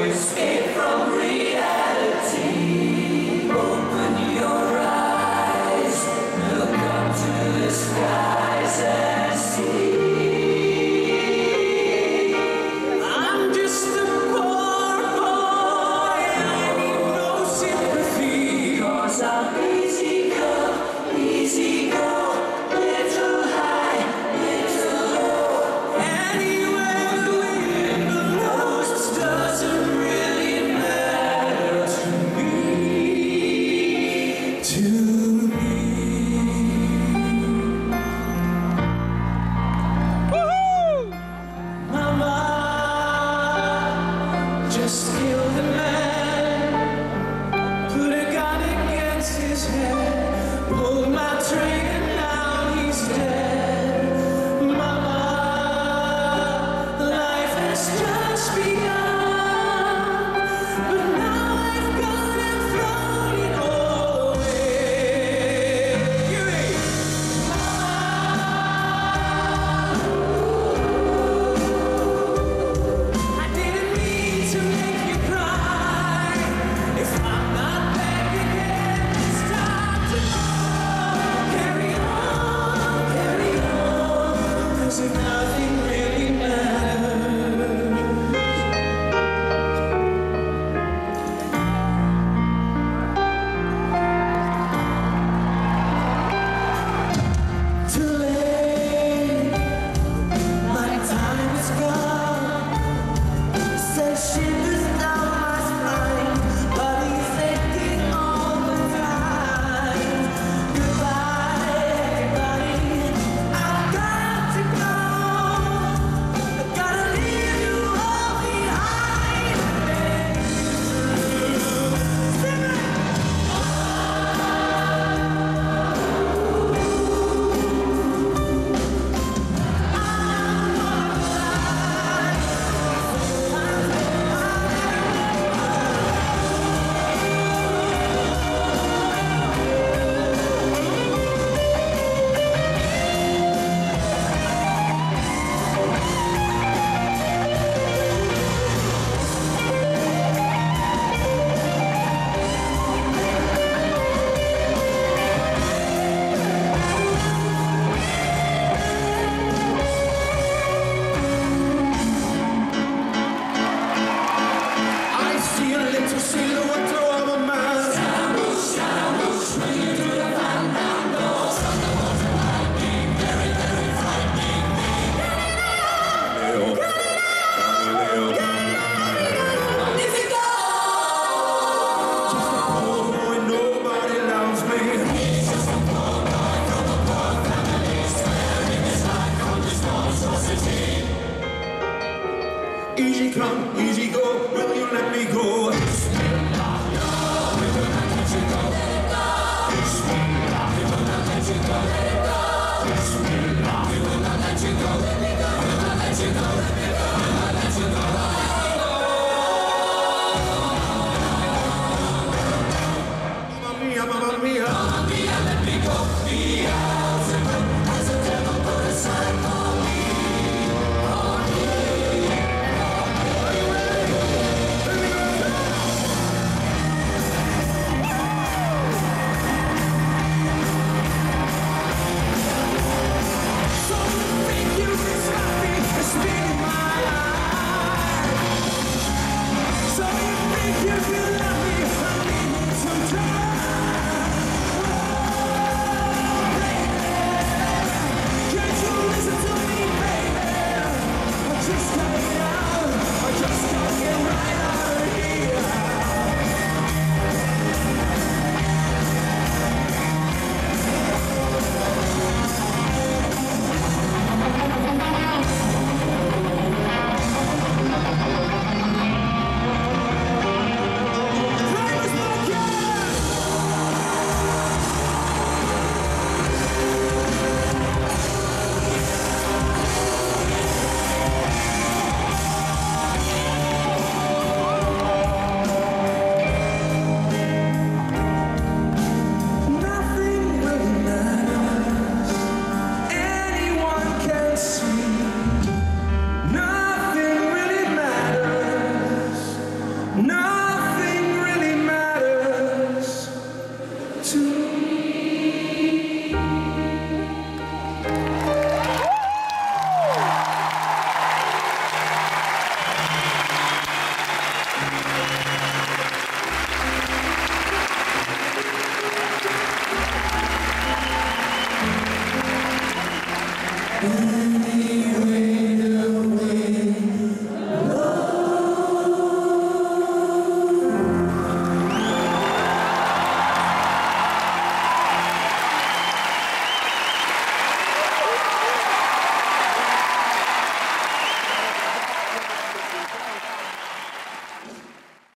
always Just kill the man. Easy come, easy go, will you let me go? Amen.